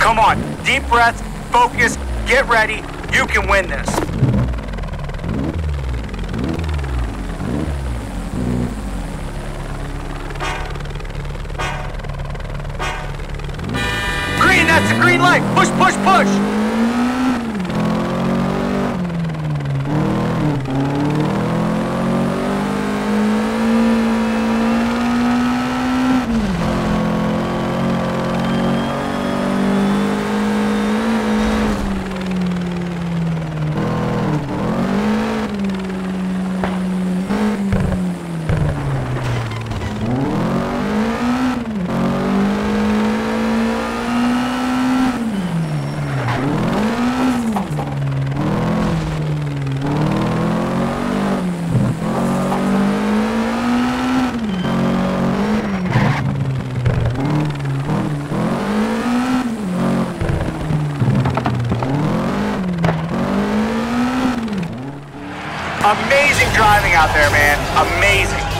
Come on, deep breath, focus, get ready. You can win this. Green, that's a green light. Push, push, push. Amazing driving out there, man. Amazing.